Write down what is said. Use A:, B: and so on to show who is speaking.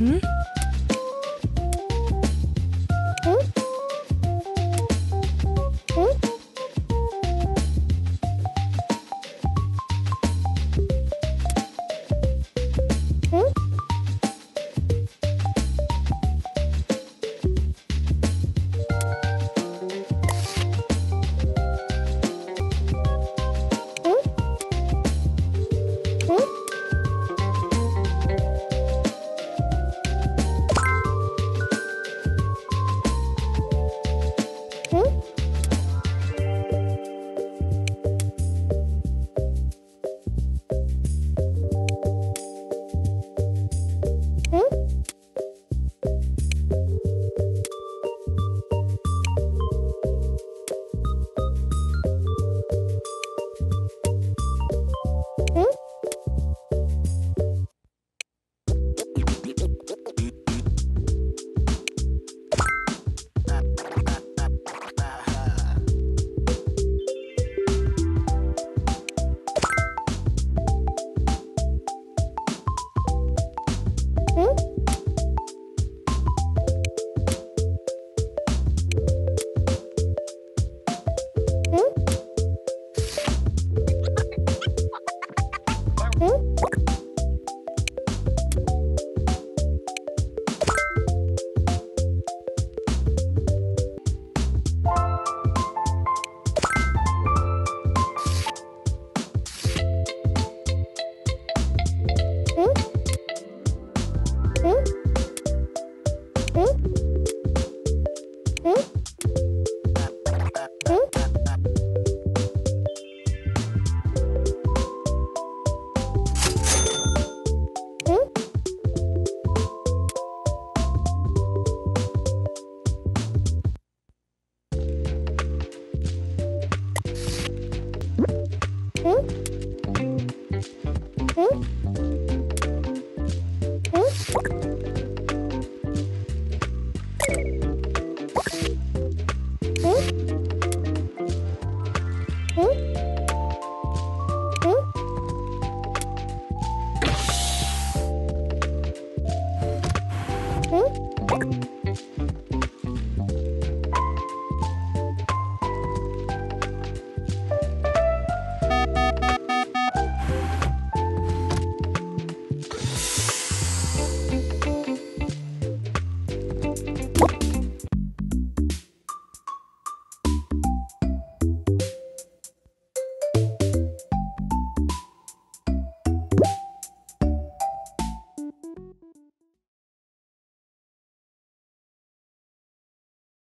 A: 嗯。 응? 응? 응? 응?